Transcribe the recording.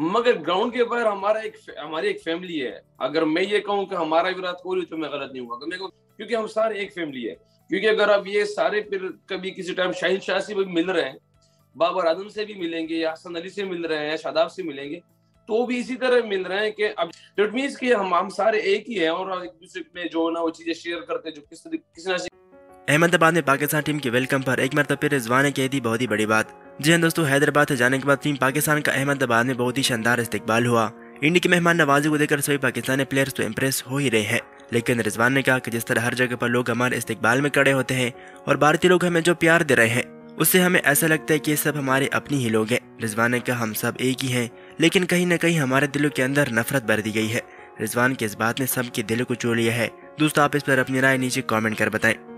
मगर ग्राउंड के ऊपर हमारा एक हमारी एक फैमिली है। अगर मैं ये कहूँ कि हमारा विराट कोहली तो मैं गलत नहीं हुआ मेरे को क्योंकि हम सारे एक फैमिली है। क्योंकि अगर अब ये सारे फिर कभी किसी टाइम शाहिद शाह से भी मिल रहे हैं, बाबर आज़म से भी मिलेंगे, या हसन अली से मिल रहे हैं शादाब से मिलेंगे तो भी इसी तरह मिल रहे हैं कि अब इट मीन कि हम हम सारे एक ही हैं और एक दूसरे में जो ना वो चीज़ें शेयर करते हैं, जो किस किसी ना अहमदाबाद में पाकिस्तान टीम के वेलकम पर एक मरतबा फिर रिजवान ने कह दी बहुत ही बड़ी बात। जी हाँ दोस्तों, हैदराबाद से जाने के बाद टीम पाकिस्तान का अहमदाबाद में बहुत ही शानदार इस्तेकबाल हुआ। इंडिया की मेहमान नवाजी को देखकर सभी पाकिस्तानी प्लेयर्स तो इम्प्रेस हो ही रहे हैं। लेकिन रिजवान ने कहा कि जिस तरह हर जगह पर लोग हमारे इस्तेकबाल में खड़े होते हैं और भारतीय लोग हमें जो प्यार दे रहे हैं, उससे हमें ऐसा लगता है कि ये सब हमारे अपनी ही लोग हैं। रिजवान ने कहा, हम सब एक ही हैं, लेकिन कहीं ना कहीं हमारे दिलों के अंदर नफरत भर दी गई है। रिजवान के इस बात ने सबके दिल को चो लिया है। दोस्तों, आप इस पर अपनी राय नीचे कमेंट कर बताएँ।